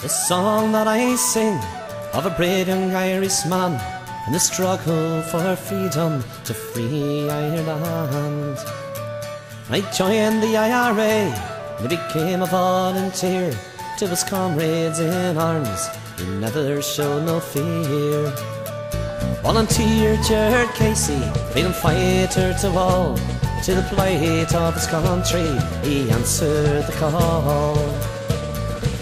The song that I sing of a brave young Irishman and the struggle for freedom to free Ireland. I joined the IRA and became a volunteer to his comrades in arms. He never showed no fear. Volunteer Gerard Casey, freedom fighter to all, to the plight of his country, he answered the call.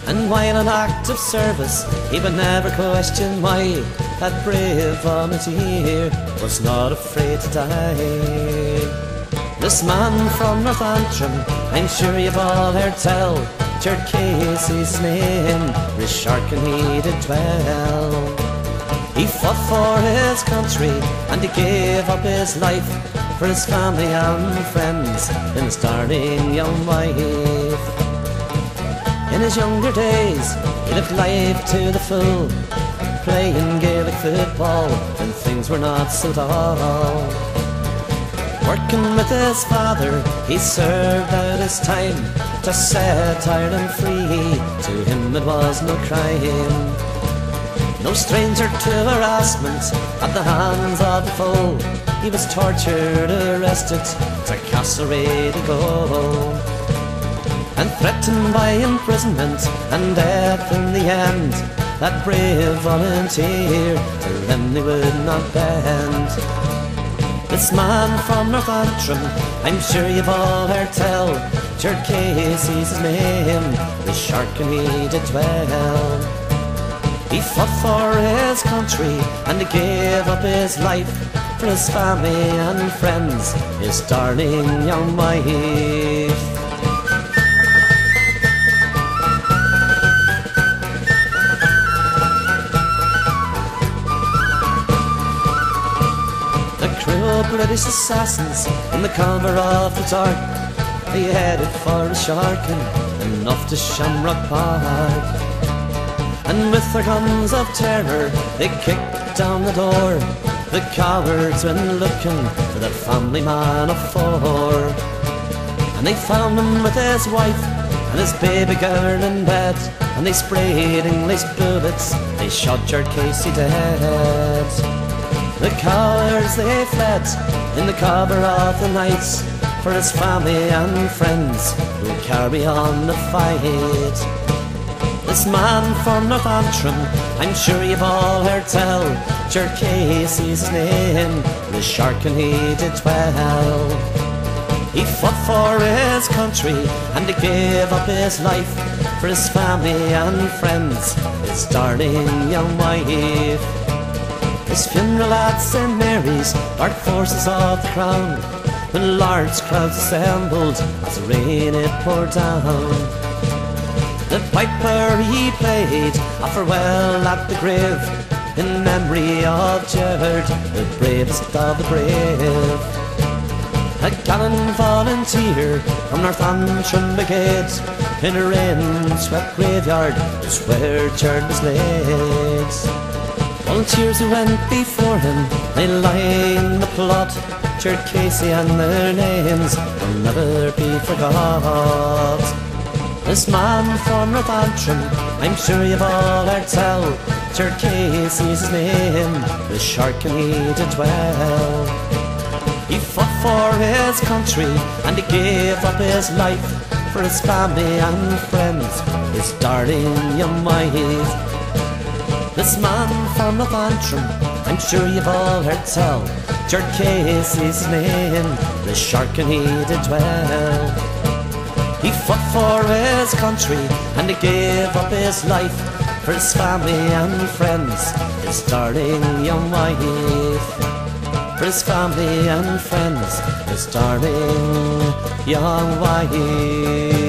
And while in active service, he would never question why that brave volunteer was not afraid to die. This man from North Antrim, I'm sure you've all heard tell. His name, Richard and he did well. He fought for his country and he gave up his life for his family and friends in his darling young wife. In his younger days, he lived life to the full, playing Gaelic football when things were not so dull. Working with his father, he served out his time to set Ireland free. To him, it was no crime. No stranger to harassment at the hands of the foe. He was tortured, arrested, to Castlereagh to go and threatened by imprisonment and death in the end. That brave volunteer to them they would not bend. This man from North Antrim, I'm sure you've all heard tell. Gerard Casey's his name, the shark and he did well. He fought for his country and he gave up his life for his family and friends, his darling young wife. Cruel British assassins in the cover of the dark. They headed for Rasharkin and off to Shamrock Park. And with their guns of terror, they kicked down the door. The cowards went looking for their family man of four. And they found him with his wife and his baby girl in bed. And they sprayed English bullets, they shot Gerard Casey dead. The cowards they fled in the cover of the night for his family and friends who carry on the fight. This man from North Antrim, I'm sure you've all heard tell. Casey's his name, Rasharkin he did well. He fought for his country and he gave up his life for his family and friends, his darling young wife. His funeral at St Mary's, dark forces of the crown, when large crowds assembled as the rain it poured down. The piper he played a farewell at the grave, in memory of Gerard, the bravest of the brave. A gallant volunteer from North Antrim Brigade, in a rain-swept graveyard is where Gerard was laid. Volunteers who went before him, they lie in the plot. Casey and their names will never be forgot. This man from North Antrim, I'm sure you've all heard tell. Casey's his name, Rasharkin he did well. He fought for his country and he gave up his life for his family and friends, his darling young wife. This man from North Antrim, I'm sure you've all heard tell. Gerard Casey's his name, Rasharkin he did well. He fought for his country and he gave up his life for his family and friends, his darling young wife. For his family and friends, his darling young wife.